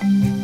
Bye.